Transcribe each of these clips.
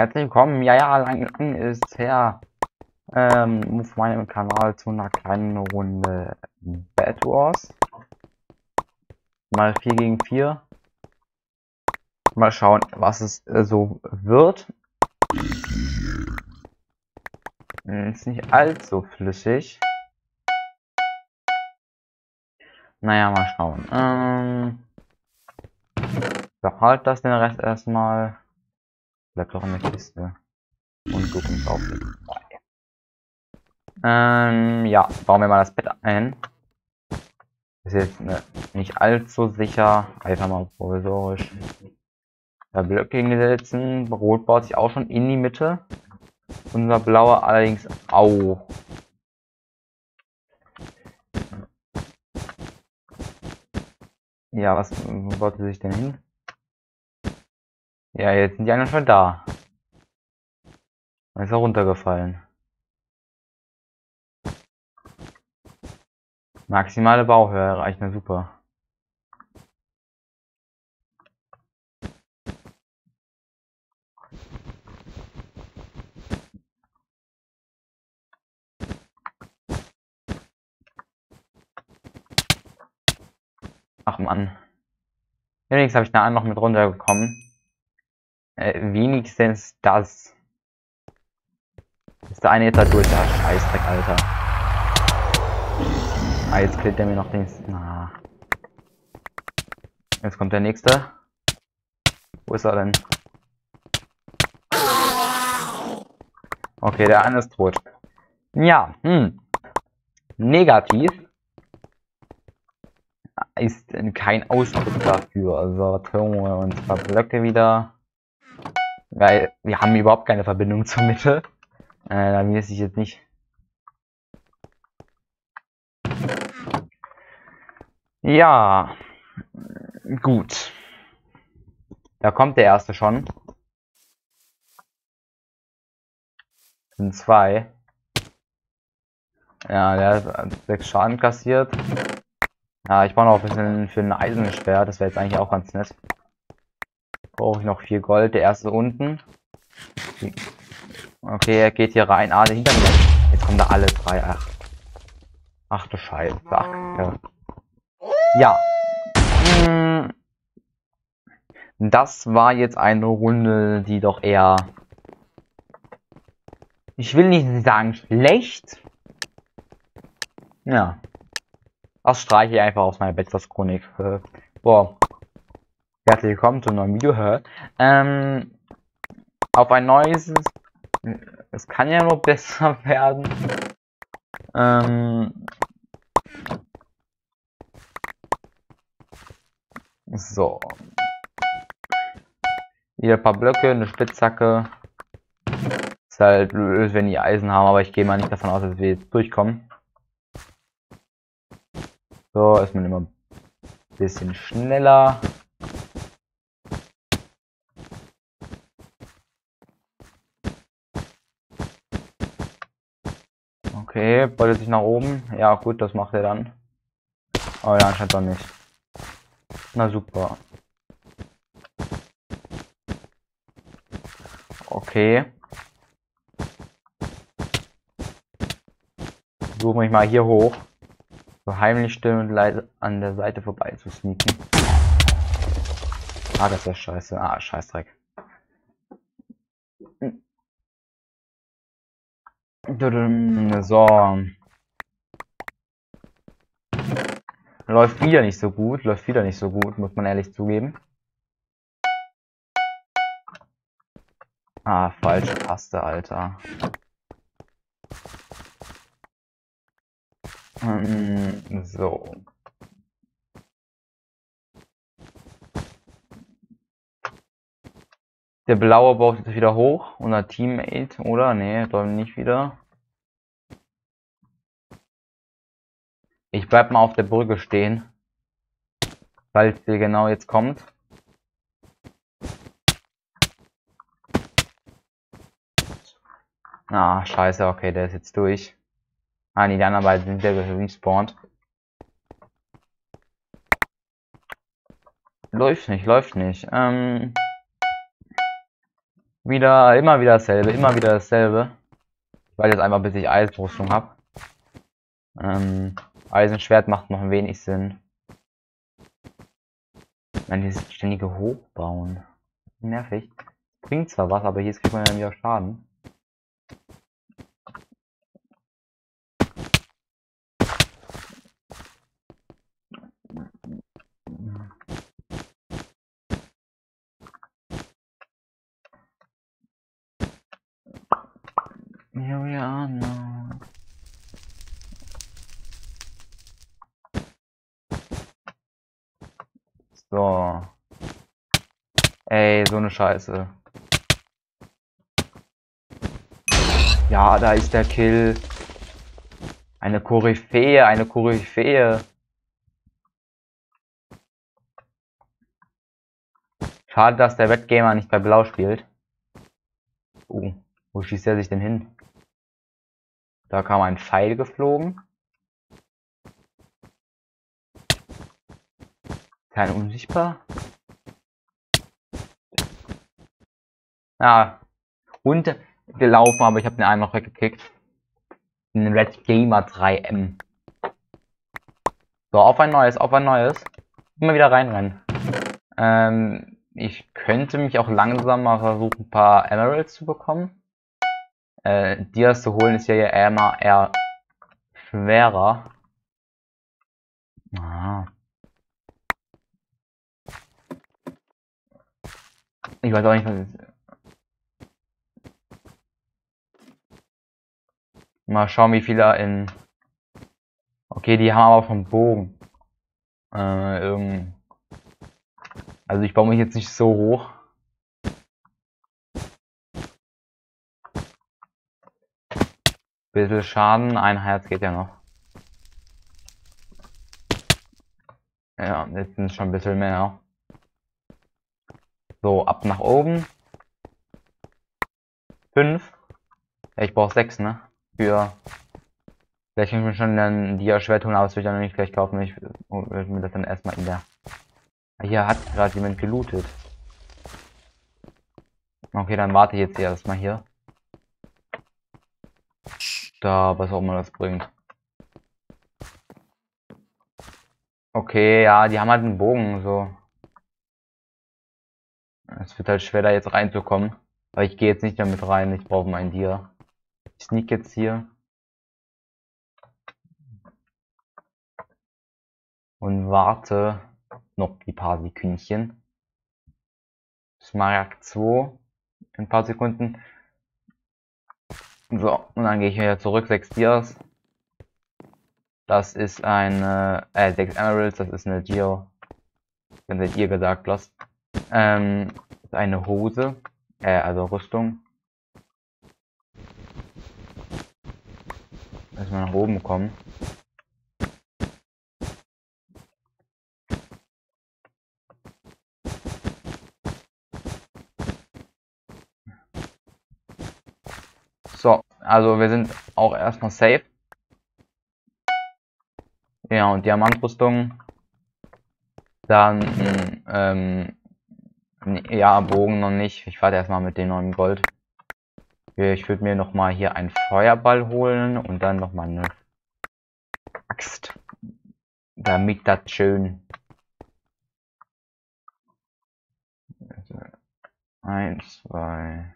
Herzlich willkommen. Ja, ja, lang, lang ist her. Ähm, auf meinem Kanal zu einer kleinen Runde Bad Wars. Mal 4 gegen 4. Mal schauen, was es äh, so wird. Hm, ist nicht allzu flüssig. Naja, mal schauen. Ähm, behalt das den Rest erstmal. Bleibt doch in der Kiste. Und gucken auf. Ähm, ja, bauen wir mal das Bett ein. Ist jetzt ne, nicht allzu sicher. Einfach mal provisorisch. Da Blöcke hingesetzen. Rot baut sich auch schon in die Mitte. Unser blauer allerdings auch. Ja, was wo baut sich denn hin? Ja, jetzt sind die anderen schon da. Dann ist er runtergefallen. Maximale Bauhöhe erreicht, na super. Ach man. Wenigstens habe ich da noch mit runtergekommen. Äh, wenigstens das. Ist der eine jetzt da durch, der Scheißdreck, Alter. Ah, jetzt killt der mir noch den. Na. Jetzt kommt der nächste. Wo ist er denn? Okay, der eine ist tot. Ja, hm. Negativ ist kein Ausdruck dafür. Also uns ein paar Blöcke wieder. Weil wir haben überhaupt keine Verbindung zur Mitte. Äh, da weiß ich jetzt nicht. Ja. Gut. Da kommt der erste schon. Sind zwei. Ja, der hat sechs Schaden kassiert. Ja, ich brauche noch ein bisschen für einen Eisensperr. Das wäre jetzt eigentlich auch ganz nett. Brauche ich noch vier Gold. Der erste unten. Okay, er geht hier rein. Ah, hinter mir. Jetzt kommen da alle drei. Ach. Ach du Scheiße. Ach, ja. ja. Hm. Das war jetzt eine Runde, die doch eher... Ich will nicht sagen schlecht. Ja. Das streiche ich einfach aus meiner Bachelor's-Chronik. Äh, boah. Herzlich willkommen zu einem neuen Video. Ähm, auf ein neues. Es kann ja nur besser werden. Ähm, so. Hier ein paar Blöcke, eine Spitzhacke. Ist halt blöd, wenn die Eisen haben, aber ich gehe mal nicht davon aus, dass wir jetzt durchkommen. So, ist man immer ein bisschen schneller. Okay, beutelt sich nach oben. Ja, gut, das macht er dann. Aber ja, anscheinend doch nicht. Na super. Okay. Suche mich mal hier hoch so heimlich still und leise an der Seite vorbei zu sneaken. Ah, das ist ja scheiße. Ah, Scheißdreck. So. Läuft wieder nicht so gut, läuft wieder nicht so gut, muss man ehrlich zugeben. Ah, falsche Taste, Alter. Ähm, so. Der blaue baut jetzt wieder hoch. Unser Teammate, oder? Nee, doch nicht wieder. Ich bleib mal auf der Brücke stehen. Falls der genau jetzt kommt. Ah, scheiße, okay, der ist jetzt durch. Ah, die anderen beiden sind ja respawned. Läuft nicht, läuft nicht. Ähm Wieder, immer wieder dasselbe, immer wieder dasselbe. Weil jetzt einfach bis ich Eisenrüstung habe. Ähm, Eisenschwert macht noch ein wenig Sinn. Nein, dieses ständige Hochbauen. Nervig. Bringt zwar was, aber hier kriegt man ja wieder Schaden. Here we are now. So. Ey, so eine Scheiße. Ja, da ist der Kill. Eine Koryphäe, eine Koryphäe. Schade, dass der Wettgamer nicht bei Blau spielt. Uh, wo schießt er sich denn hin? Da kam ein Pfeil geflogen. Kein unsichtbar. Ja, und gelaufen, aber ich habe den einen noch weggekickt. Ein Red Gamer 3M. So, auf ein neues, auf ein neues. Immer wieder reinrennen. Ähm, ich könnte mich auch langsam mal versuchen, ein paar Emeralds zu bekommen. Äh, Dias zu holen ist ja immer eher schwerer. Ah. Ich weiß auch nicht, was ist. Mal schauen, wie viele in. Okay, die haben aber vom Bogen. Äh, also ich baue mich jetzt nicht so hoch. Bisschen Schaden, ein Herz geht ja noch. Ja, jetzt sind schon ein bisschen mehr. So, ab nach oben. Fünf. Ja, ich brauche sechs, ne? Für. Vielleicht kann ich mir schon ein Dia-Schwert holen, aber das will ich dann nicht gleich kaufen. Ich will mir das dann erstmal in der. Hier hat gerade jemand gelootet. Okay, dann warte ich jetzt erstmal hier. Da, was auch immer das bringt. Okay, ja, die haben halt einen Bogen, so. Es wird halt schwer, da jetzt reinzukommen. Aber ich gehe jetzt nicht damit rein, ich brauche mein Dia. Ich sneak jetzt hier. Und warte noch die paar Sekündchen. Smaragd 2 in ein paar Sekunden. So, und dann gehe ich wieder zurück, 6 Dias. Das ist eine, äh, 6 Emeralds, das ist eine Geo. Dann seid ihr gesagt, bloß. Ähm, eine Hose, äh, also Rüstung. Erstmal nach oben kommen. So, also wir sind auch erstmal safe. Ja, und Diamantrüstung. Dann, ähm, ja, Bogen noch nicht. Ich warte erstmal mit dem neuen Gold. Ich würde mir noch mal hier einen Feuerball holen und dann noch mal eine Axt. Damit das schön. Also, eins, zwei.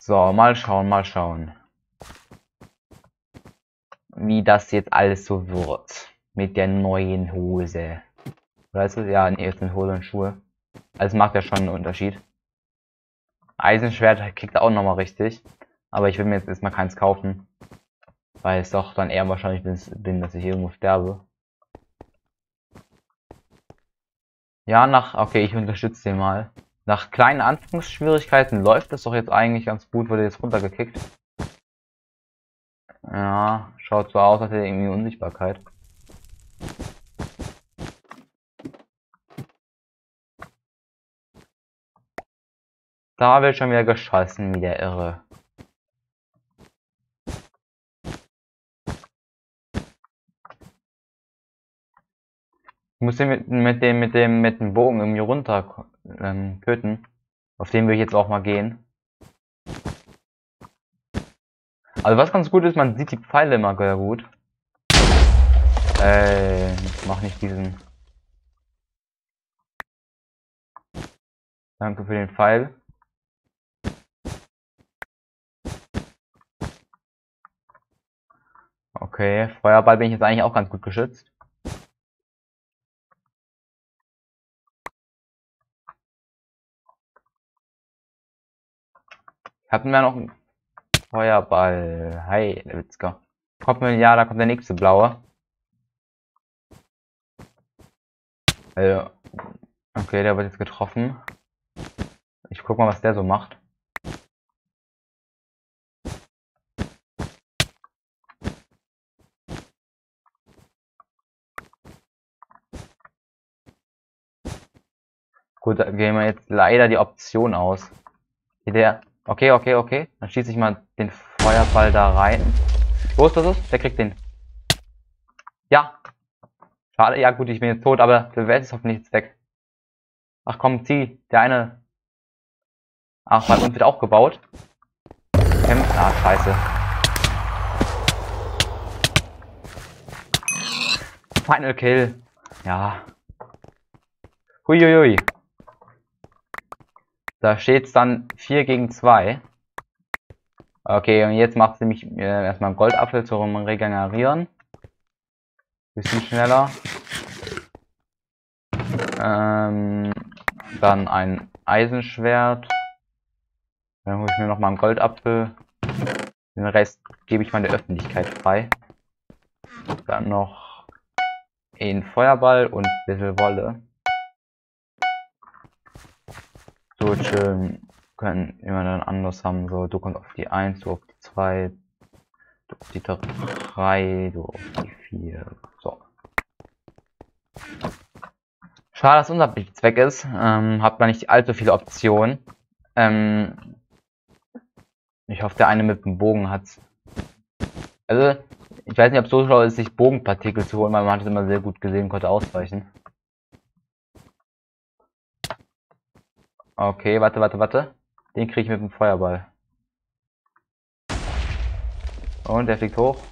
So, mal schauen, mal schauen. Wie das jetzt alles so wird. Mit der neuen Hose. Weißt du? Ja, nee, jetzt sind Hose und Schuhe. Also macht ja schon einen Unterschied. Eisenschwert kriegt auch nochmal richtig. Aber ich will mir jetzt erstmal keins kaufen. Weil es doch dann eher wahrscheinlich bin, dass ich irgendwo sterbe. Ja, nach. Okay, ich unterstütze den mal. Nach kleinen Anfangsschwierigkeiten läuft es doch jetzt eigentlich ganz gut, wurde jetzt runtergekickt. Ja, schaut so aus, als hätte er irgendwie Unsichtbarkeit. Da wird schon wieder geschossen wie der Irre. Ich muss den mit, mit dem, mit dem, mit dem Bogen irgendwie runter ähm, töten. Auf den will ich jetzt auch mal gehen. Also was ganz gut ist, man sieht die Pfeile immer sehr gut. Äh, mach nicht diesen. Danke für den Pfeil. Okay, Feuerball bin ich jetzt eigentlich auch ganz gut geschützt. Hatten wir noch einen Feuerball? Hi, der Witzka. Kommt mir, ja, da kommt der nächste blaue. Also, okay, der wird jetzt getroffen. Ich guck mal, was der so macht. Gut, da gehen wir jetzt leider die Option aus. Der. Okay, okay, okay. Dann schieße ich mal den Feuerball da rein. Wo ist das? Der kriegt den. Ja. Schade, ja gut, ich bin jetzt tot, aber der Welt ist hoffentlich jetzt weg. Ach komm, zieh. Der eine. Ach, bei uns wird auch gebaut. Kämpft. Ah, scheiße. Final Kill. Ja. Huiuiui. Da steht es dann 4 gegen 2. Okay, und jetzt macht sie mich äh, erstmal einen Goldapfel zum Regenerieren. Bisschen schneller. Ähm, dann ein Eisenschwert. Dann hole ich mir nochmal einen Goldapfel. Den Rest gebe ich mal der Öffentlichkeit frei. Dann noch ein Feuerball und ein bisschen Wolle. Schön können immer dann anders haben. So, du kommst auf die 1, du auf die 2, du auf die 3, du auf die 4. So. Schade, dass unser Bild ist. Ähm, hat man nicht allzu viele Optionen. Ähm, ich hoffe, der eine mit dem Bogen hat. Also, ich weiß nicht, ob es so schlau ist, sich Bogenpartikel zu holen, weil man hat es immer sehr gut gesehen, konnte ausweichen. Okay, warte, warte, warte. Den kriege ich mit dem Feuerball. Und der fliegt hoch.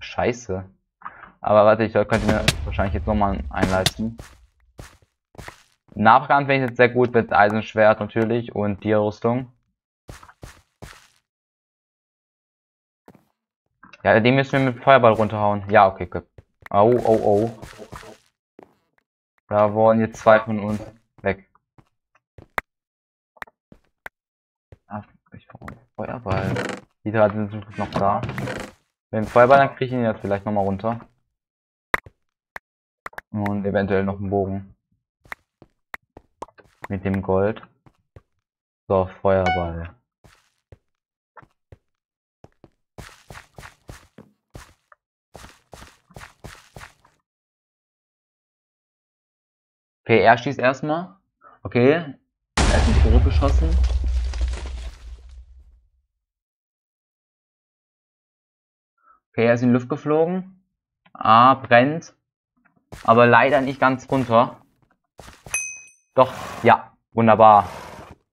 Scheiße. Aber warte, ich könnte mir wahrscheinlich jetzt nochmal einleiten. Nahkampf finde ich jetzt sehr gut mit Eisenschwert natürlich und Tierrüstung. Ja, den müssen wir mit Feuerball runterhauen. Ja, okay, gut. Oh, oh, oh. Da wollen jetzt zwei von uns Ich Feuerball. Die drei sind noch da. Mit dem Feuerball, dann kriege ich ihn jetzt vielleicht nochmal runter. Und eventuell noch einen Bogen. Mit dem Gold. So, Feuerball. PR schießt erstmal. Okay. Er ist nicht zurückgeschossen. Okay, er ist in Luft geflogen. Ah, brennt. Aber leider nicht ganz runter. Doch, ja, wunderbar.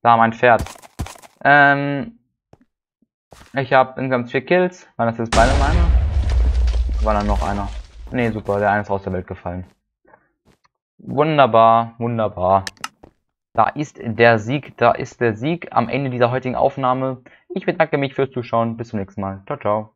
Da mein Pferd. Ähm, ich habe insgesamt vier Kills. War das jetzt beide meine? War dann noch einer? Ne, super, der eine ist aus der Welt gefallen. Wunderbar, wunderbar. Da ist der Sieg, da ist der Sieg am Ende dieser heutigen Aufnahme. Ich bedanke mich fürs Zuschauen. Bis zum nächsten Mal. Ciao, ciao.